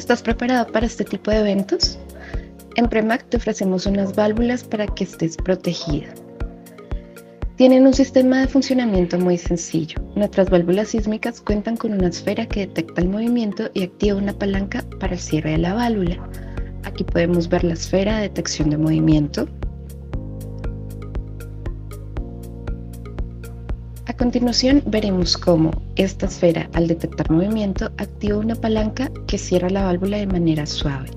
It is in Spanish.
¿Estás preparado para este tipo de eventos? En Premac te ofrecemos unas válvulas para que estés protegida. Tienen un sistema de funcionamiento muy sencillo. Nuestras válvulas sísmicas cuentan con una esfera que detecta el movimiento y activa una palanca para el cierre de la válvula. Aquí podemos ver la esfera de detección de movimiento. A continuación veremos cómo esta esfera al detectar movimiento activa una palanca que cierra la válvula de manera suave.